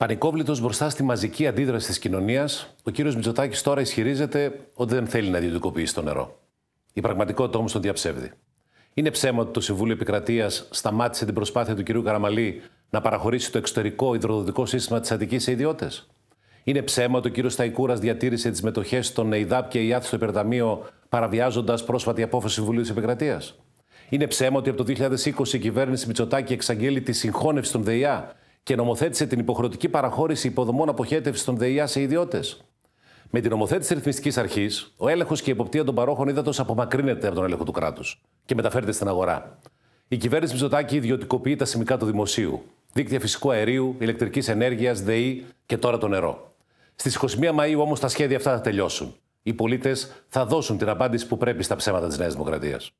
Πανικόβλητος μπροστά στη μαζική αντίδραση της κοινωνίας, ο κύριος Μητσοτάκης τώρα ισχυρίζεται ότι δεν θέλει να ιδιωτικοποιήσει το νερό. Η πραγματικότητα όμως τον διαψεύδει. Είναι ψέμα ότι το Συμβούλιο Επικρατείας σταμάτησε την προσπάθεια του κυρίου Καραμαλή να παραχωρήσει το εξωτερικό υδροδοτικό σύστημα της Αττικής σε ιδιώτες. Είναι ψέμα ότι ο κύριος Σταϊκούρας διατήρησε τις μετοχές των ΕΙΔΑΠ και ΙΑΤ στο υπερταμείο παραβιάζοντας πρόσφατη απόφαση Συμβουλίου της Επικρατείας. Είναι ψέμα ότι από το 2020 η κυβέρνηση Μητσοτάκη εξαγγέλει τη συγχώνευση των ΔΕΙΑ και νομοθέτησε την υποχρεωτική παραχώρηση υποδομών αποχέτευσης των ΔΕΙΑ σε ιδιώτες. Με την νομοθέτηση ρυθμιστικής αρχής, ο έλεγχος και η υποπτία των παρόχων ύδατος απομακρύνεται από τον έλεγχο του κράτους και μεταφέρεται στην αγορά. Η κυβέρνηση Μητσοτάκη ιδιωτικοποιεί τα σημικά του δημοσίου. Δίκτυα φυσικού αερίου, ηλεκτρικής ενέργειας, ΔΕΗ και τώρα το νερό. Στις 21 Μαου όμως τα σχέδια αυτά θα τελειώσουν. Οι πολίτες θα δώσουν την απάντηση που πρέπει στα ψέματα της Νέας Δημοκρατίας.